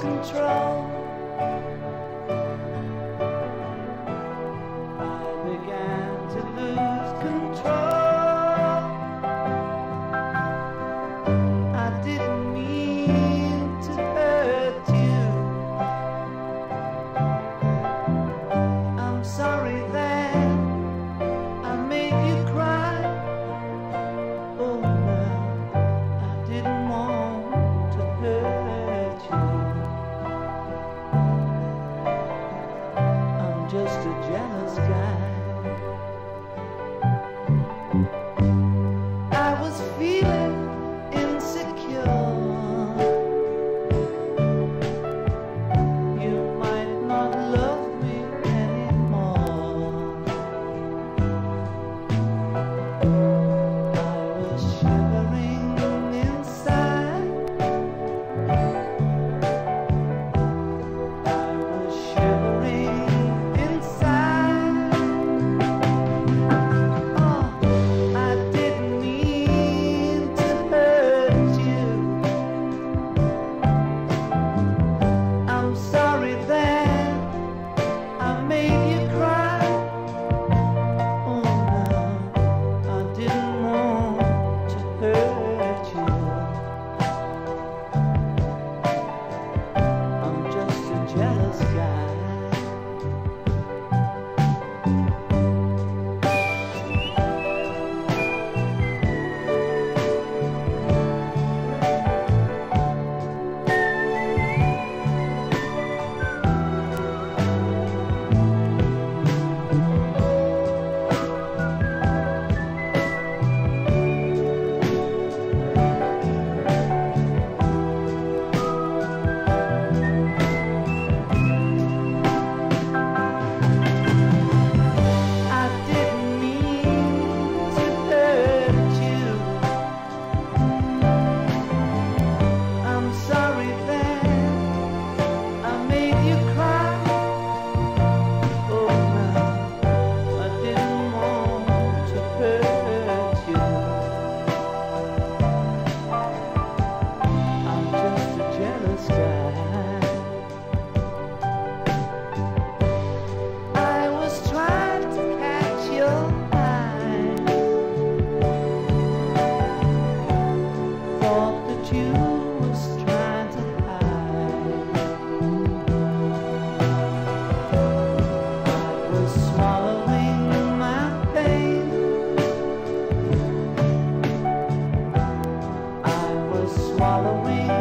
control. Following.